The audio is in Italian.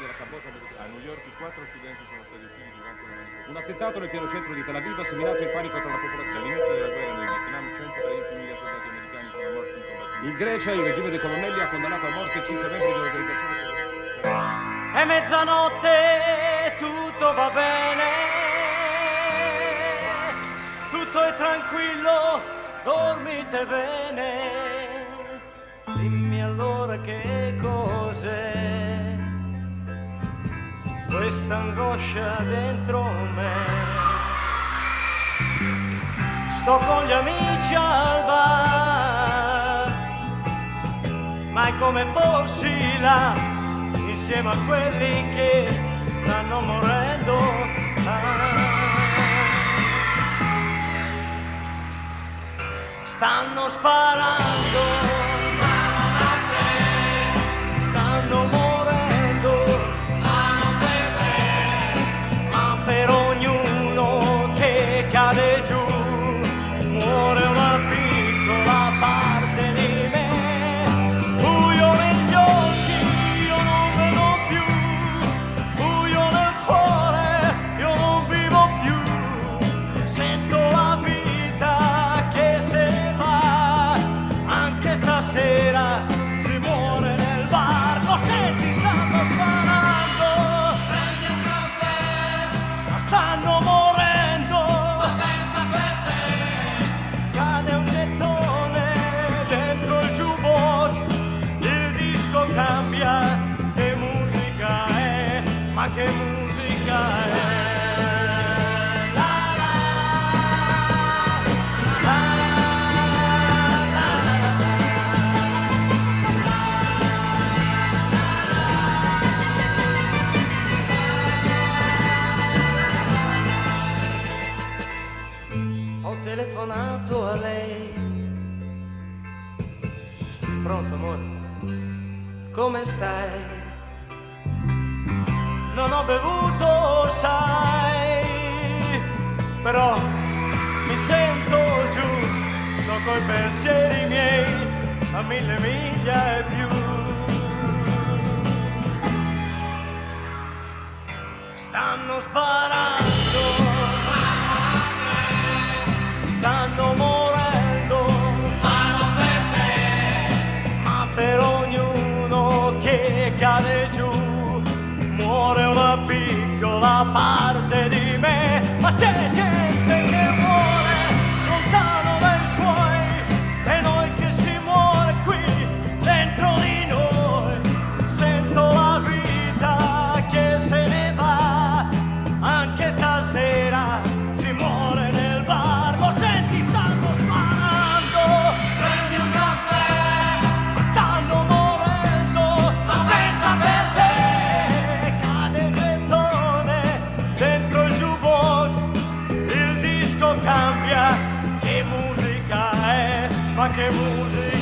della Cambogia americana. A New York quattro studenti sono stati uccisi durante una manifestazione. Un attentato nel pieno centro di Tel Aviv ha seminato il panico tra la popolazione. Dall'inizio della guerra nel Vietnam 113.000 soldati americani sono morti in combattimenti. In Grecia il regime dei colonnelli ha condannato a morte cinque membri dell'organizzazione terroristica. È mezzanotte, tutto va bene, tutto è tranquillo, dormite bene. Dimmi allora che cos'è questa angoscia dentro me. Sto con gli amici al bar, ma è come fossi là, insieme a quelli che stanno morendo. Ah. Stanno sparando, stanno morendo, terceira telefonato a lei. Pronto, amore? Come stai? Non ho bevuto, sai, però mi sento giù, sto coi pensieri miei a mille miglia e più. Stanno sparando, cade giù muore una piccola parte di me, ma c'è gente que it